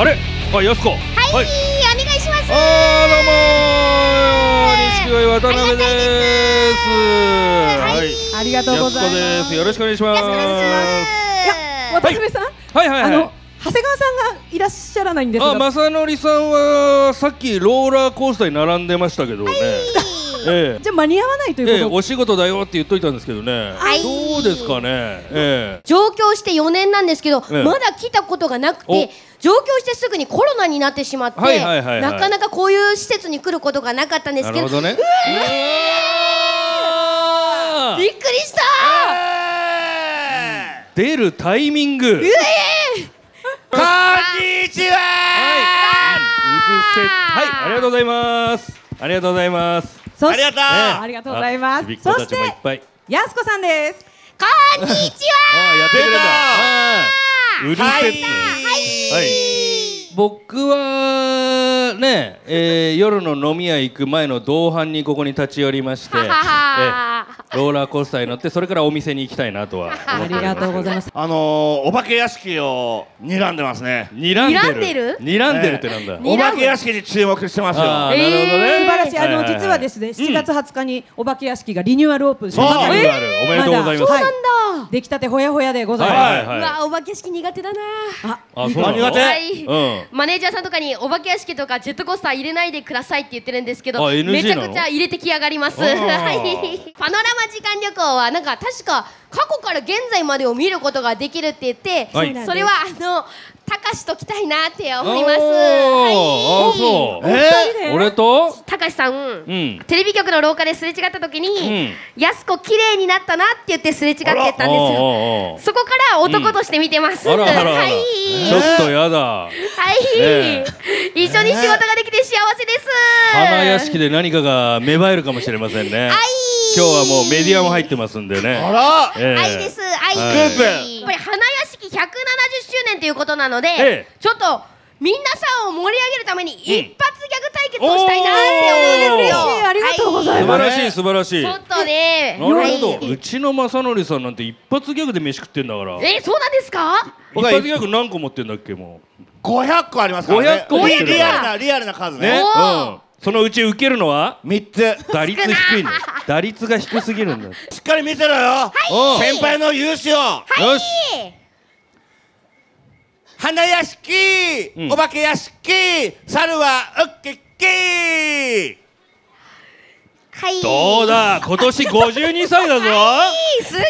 あれ？あやすこはい、お願いします。あーどうもー。錦鯉渡辺です。はい。ありがとうございます。やすこです。よろしくお願いします。よろしくお願いします。いや渡辺さん、はい。はいはいあの長谷川さんがいらっしゃらないんですが。あ、正則さんはさっきローラーコースターに並んでましたけどね。ええ。じゃあ間に合わないとええいうこと、お仕事だよって言っといたんですけどね。はい。どうですかね？え上京して4年なんですけど、ええ。まだ来たことがなくお。て上京してすぐにコロナになってしまって、はいはいはいはい。なかなかこういう施設に来ることがなかったんえですけどなるほどね。びっくりした！出るタイミング。こんにちは！うぐせ。はい、ありがとうございます。ありがとうございます。そありがとう。ええありがとうございます。そぱい。やすこさんです。こんにちは。あ、やってくれた。うるせはい。僕はね、えー、夜の飲み屋行く前の同伴にここに立ち寄りまして、えーローラーコースターに乗ってそれからお店に行きたいなとは思ありがとうございます。あのー、お化け屋敷を睨んでますね。睨んでる。睨んでる？睨んでるってなんだ、お化け屋敷に注目してますよ。なるほどね、素晴らしい。あの、はいはいはい実はですね7月20日にお化け屋敷がリニューアルオープンしました。そうリニューアルおめでとうございます、まだ。なんだ。出来たてほやほやでございます、はいはいうわお化け屋敷苦手だなああ苦手。はい。うんマネージャーさんとかにお化け屋敷とかジェットコースター入れないでくださいって言ってるんですけどめちゃくちゃ入れてきやがります。パノラマ時間旅行はなんか確か過去から現在までを見ることができるって言って、はい。それはあのたかしと来たいなって思います。おー。あそう。え俺と？たかしさん、うん。テレビ局の廊下ですれ違った時に、ん。やすこ綺麗になったなって言ってすれ違ってたんですよ。そこから男として見てます、あらあらあら、はい、ちょっとやだ。はい、ね一緒に仕事ができて幸せです。花屋敷で何かが芽生えるかもしれませんね。はい。今日はもうメディアも入ってますんでね。あら。ええ。愛です、愛。はい。スクープやっぱり花屋敷170周年ということなので、ええ。ちょっとみんなさんを盛り上げるために一発ギャグ対決をしたいなって思うんですよ。ありがとうございます。素晴らしい素晴らしい。ちょっとね、なるほど、はい。うちの正則さんなんて一発ギャグで飯食ってんだから。一え、そうなんですか？発ギャグ何個持ってんだっけも500個ありますからね。500個リアルなリアルな数うねね。うんそのうち受けるのは？3つ。打率低いんだよ打率が低すぎるんだ。よしっかり見てろよ。おう。先輩の勇姿を。よし。花屋敷、うん。お化け屋敷。猿はウッキッキー。はい。どうだ？今年52歳だぞ。すげえ。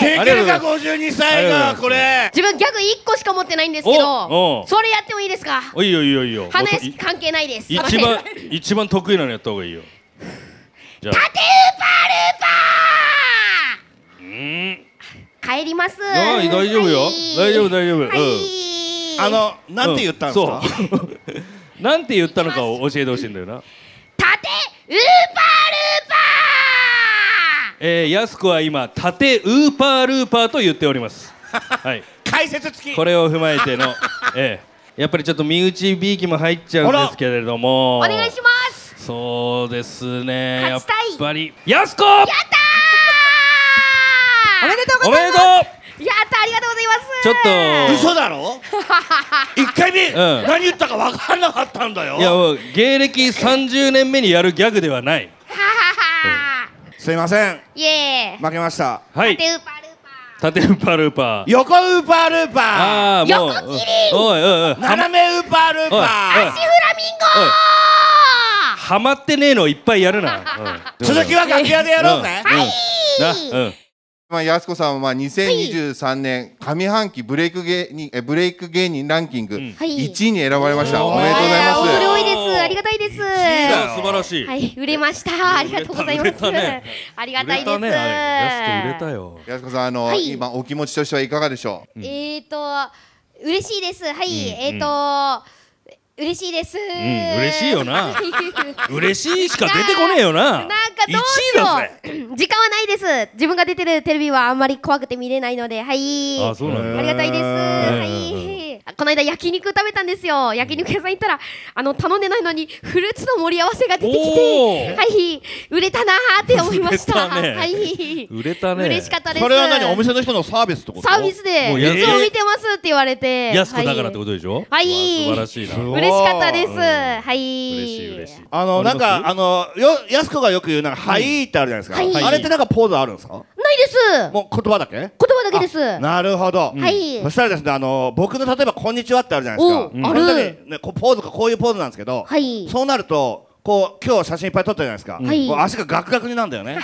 できるか52歳がこれ。自分ギャグ1個しか持ってないんですけおどお、それやってもいいですか？おいいよいいよいいよ。花屋もっと敷関係ないです。い一番一番得意なのやった方がいいよ。じゃあ。タテウーパールーパー。うーん。帰ります。あー大丈夫よ。はい大丈夫大丈夫。はい。あのなんて言ったんですか、なんて言ったのかを教えてほしいんだよな。タテウーえー、やす子は今縦ウーパールーパーと言っております。はい。解説付き。これを踏まえての えー、やっぱりちょっと身内びいきも入っちゃうんですけれども。ー。お願いします。そうですね。やっ勝ちたい。ぱりやす子。やったー。おめでとうございます。とう。やったありがとうございます。ちょっと。嘘だろ？一回目、ん。何言ったか分からなかったんだよ。いやもう芸歴30年目にやるギャグではない。すいません。イエーイ。負けました。はい。タテウーパールーパ縦ウーパールーパー。横ウーパールーパああもう。横切り。おいおいおい。ー斜めウーパールーパー。ーフラミンゴおいー。ハマってねえのいっぱいやるな、う ん続きは楽屋でやろうぜ、うん。な。うん。まあ、やすこさんはまあ2023年上半期ブレイク芸人えブレイク芸人ランキングんはい。1位に選ばれました。おめでとうございます。ありがたいです。素晴らしい、はい、売れました。ありがとうございます。売れたねありがたいです。売れたね安く売れたよす。やすこさんあの、はい今お気持ちとしてはいかがでしょう？えーと、嬉しいです。はい、えーと、嬉しいです。うん、うん嬉しいよななんか嬉しいしか出てこねえよなどうしよう。時間はないです。自分が出てるテレビはあんまり怖くて見れないので、はい。あそうなんだありがたいです。んはい。この間焼肉食べたんですよ。焼肉屋さん行ったらあの頼んでないのにフルーツの盛り合わせが出てきおてー。はい売れたなーって思いました。売れたね。はい。売れたね。嬉しかったです。それは何？お店の人のサービスってこと？サービスでいもうやつも見てますって言われて安子だからってことでしょ？はい。素晴らしいな。嬉しかったです。うん。はい。嬉しい嬉しい。あのなんかあのよやす子がよく言うなんか「はい」ってあるじゃないですか、はい。あれってなんかポーズあるんですか？ないです。もう言葉だけ？言葉だけです。あなるほど、はい。そしたらですねあの僕の例えば「こんにちは」ってあるじゃないですか。おあ本当にるね、こうポーズがこういうポーズなんですけど、はい。そうなるとこう今日写真いっぱい撮ったじゃないですか、はい。足がガクガクになんだよね、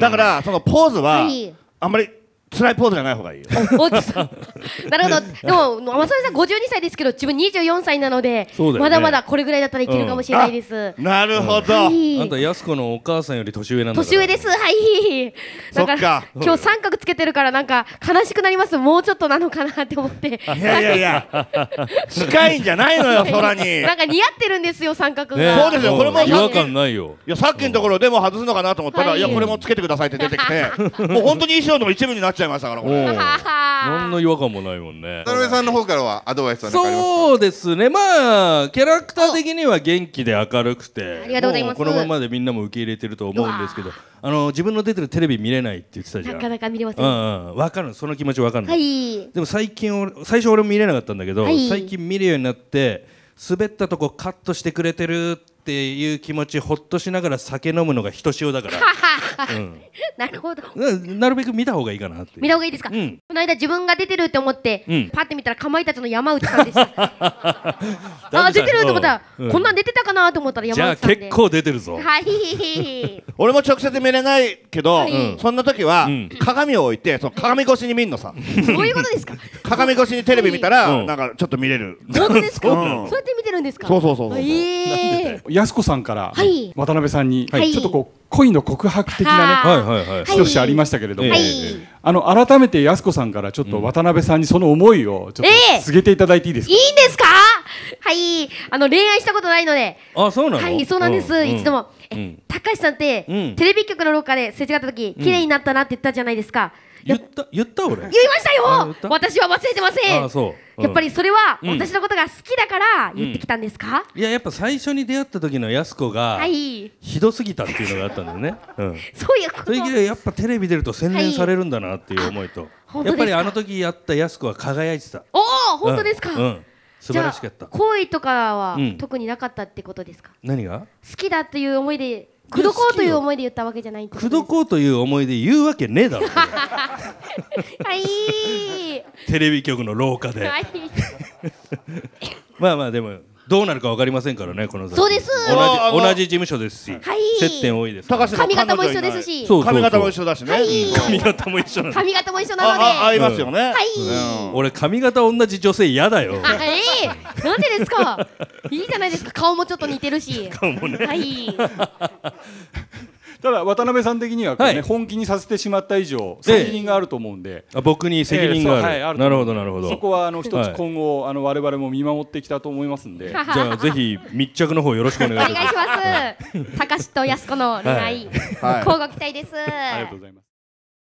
だからそのポーズは、はい。あんまり辛いポーズじゃない方がいいよ。おじさ。んなるほど。でもまさみさん52歳ですけど自分24歳なので、ね。まだまだこれぐらいだったらいけるかもしれないです、なるほど、はい。あんた安子のお母さんより年上なんだから。年上です。はい。そっか。だから今日三角つけてるからなんか悲しくなります。もうちょっとなのかなって思って。いやいやいや。近いんじゃないのよ 空に。いなんか似合ってるんですよ三角が、ねそうですよ。これも違和感ないよ。やさっきのところでも外すのかなと思ったら、はい。い、やこれもつけてくださいって出てきて。もう本当に衣装の一部になっちゃいましたからこれ。何の違和感もないもんね。渡辺さんの方からはアドバイスはそうですね。まあキャラクター的には元気で明るくてありがとうございます。もこのままでみんなも受け入れてると思うんですけどあの自分の出てるテレビ見れないって言ってたじゃなんかなか見れません、うはんうん。分かる。その気持ち分かるでも最近俺最初俺も見れなかったんだけど、はい。最近見るようになって滑ったとこカットしてくれてるっていう気持ちほっとしながら酒飲むのがひとしおだから、うん、なるほど。ななるべく見た方がいいかなって見た方がいいですか、うん。この間自分が出てるって思って、うん。パッて見たらかまいたちの山内さんでした。あ出てると思ったら、うん。こんなん出てたかなと思ったら山内さんで。結構出てるぞ、はい。俺も直接見れないけど、はい。そんな時は、うん。鏡を置いてその鏡越しに見んのさ。どういうことですか？鏡越しにテレビ見たら、うん。なんかちょっと見れる。本当ですか、うん。そうやって見てるんですか？そうそうそうそうええやすこさんからはい。渡辺さんにはい。ちょっとこう恋の告白的なねははいはいはい。少しありましたけれども、はい。あの改めてやすこさんからちょっと渡辺さんにその思いをちょっええ。と告げていただいていいですか、いいんですか？はい。あの恋愛したことないので。あそうなの？はいそうなんです、ういつでも、高橋さんって、うん。テレビ局の廊下ですれ違った時綺麗になったなって言ったじゃないですか、言った言った俺。言いましたあよ私は忘れてません。あそう。うん。やっぱりそれはうん。私のことが好きだから言ってきたんですか、いややっぱ最初に出会った時の安子がはい。ひどすぎたっていうのがあったんだよね、うん、そういうこと。それでやっぱテレビ出ると洗練されるんだなっていう思いと、やっぱりあの時やった安子は輝いてた。おお本当ですか、うん。うん。素晴らしかった。じゃあ好意とかはうん。特になかったってことですか、何が？好きだという思いで口説こうという思いで言ったわけじゃない口説こうという思いで言うわけねえだろはい。テレビ局の廊下で。はい。まあまあでもどうなるかわかりまませんからねこの先そうです。同じ同じ事務所ですし、はい。接点多いですから。高橋の髪型も一緒ですし。そう髪型も一緒だしね、はい。髪型も一緒髪型も一緒なので。ああ合いますよね、はい。俺髪型同じ女性嫌だよ。あええ。なんでですか？いいじゃないですか。顔もちょっと似てるし。顔もね。はいただ渡辺さん的にはねはい。本気にさせてしまった以上ええ責任があると思うんで、あ僕に責任がある,、ええそうはいあるとなるほどなるほど。そこはあの一はい。つ今後、あの我々も見守ってきたと思いますんで。じゃあぜひ密着の方よろしくお願いいたします。お願い。します高橋と安子の恋愛、はい。交互期待です。ありがとうございます